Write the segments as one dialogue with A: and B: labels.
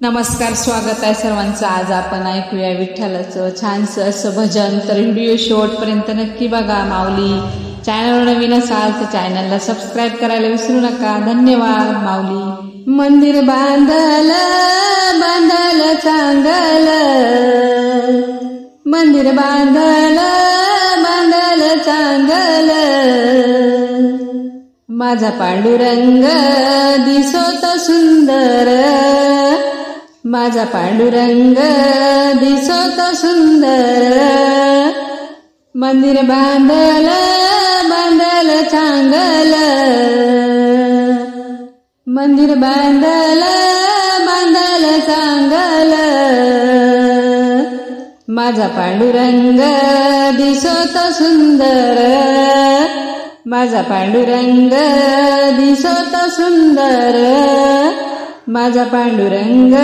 A: नमस्कार स्वागत आहे सर्वांचं. आज आपण ऐकूया विठ्ठलाचं छानसं असं भजन. तर व्हिडिओ शेवटपर्यंत नक्की बघा माऊली. चॅनलवर नवीन असाल तर चॅनलला सबस्क्राईब करायला विसरू नका. धन्यवाद माऊली. मंदिर बांधल बांधल चांगल. मंदिर बांधल बांधल चांगल. माझा पांडुरंग दिसोत सुंदर. माझा पांडुरंग दिसत सुंदर. मंदिर बांधल बांधल चांगल. मंदिर बांधल बांधल चांगल. माझा पांडुरंग दिसत सुंदर. माझा पांडुरंग दिसत सुंदर. माझा पांडुरंग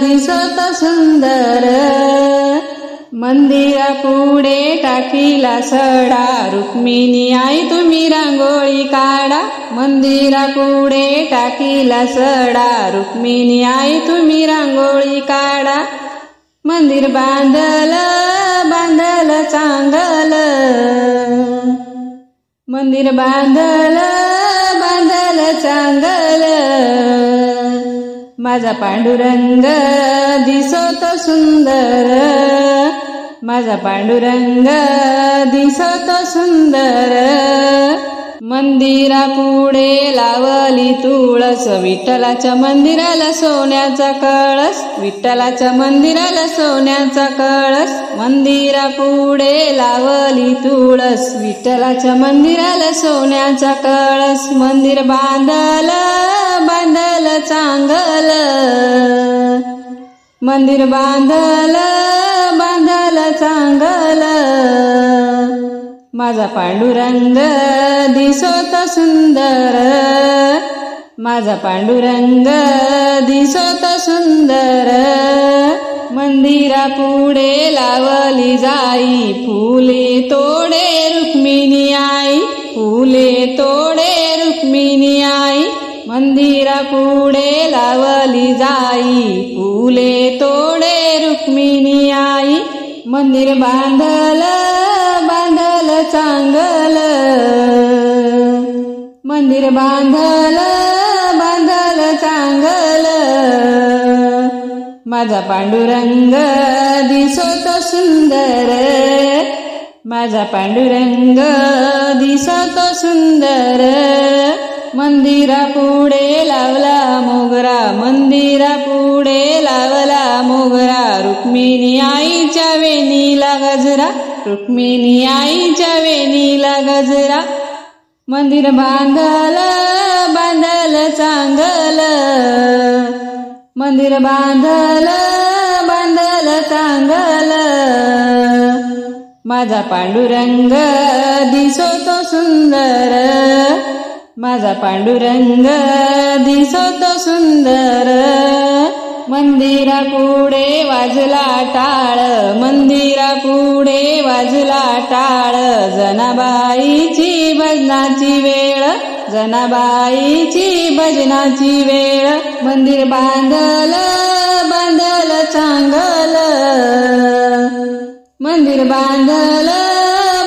A: दिसत सुंदर. मंदिरा पुढे टाकीला सडा. रुक्मिणी आई तुम्ही रांगोळी काढा. मंदिरा पुढे टाकीला सडा. रुक्मिणी आई तुम्ही रांगोळी काढा. मंदिर बांधल बांधल चांगल. मंदिर बांधल बांधल चांगल. माझा पांडुरंग दिसत सुंदर. माझा पांडुरंग दिसत सुंदर. मंदिरा पुढे लावली तुळस विठ्ठलाच्या मंदिराला सोन्याचा कळस विठ्ठलाच्या मंदिराला सोन्याचा कळस. मंदिरा पुढे लावली तुळस विठ्ठलाच्या मंदिराला सोन्याचा कळस. मंदिर बांधल बांधल. चांगल मंदिर बांधल बांधल चांगल. माझा पांडुरंग दिसोत सुंदर माझा पांडुरंग दिसोत सुंदर. मंदिरा पुढे लावली जाई फुले तोड पुढे लावली जाई. फुले तोडे रुक्मिणी आई. मंदिर बांधल बांधल चांगल. मंदिर बांधल बांधल चांगल. माझा पांडुरंग दिसत सुंदर. माझा पांडुरंग दिसत सुंदर. मंदिरा पुढे लावला मोगरा मंदिरा पुढे लावला मोगरा. रुक्मिणी आईच्या वेणीला गजरा. रुक्मिणी आईच्या वेणीला गजरा. मंदिर बांधल बांधल चांगल. मंदिर बांधल बांधल चांगल. माझा पांडुरंग दिसतो सुंदर. माझा पांडुरंग दिसतो सुंदर. मंदिरा पुढे वाजला टाळ मंदिरा पुढे वाजला टाळ. जनाबाईची भजनाची वेळ जनाबाईची भजनाची वेळ. मंदिर बांधल बांधल चांगल. मंदिर बांधल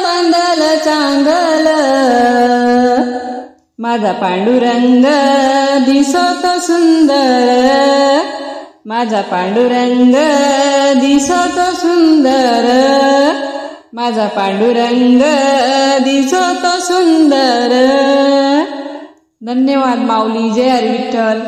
A: बांधल चांगल. माझा पांडुरंग दिसत सुंदर. माझा पांडुरंग दिसत सुंदर. माझा पांडुरंग दिसत सुंदर. धन्यवाद माऊली जय हरी विठ्ठल.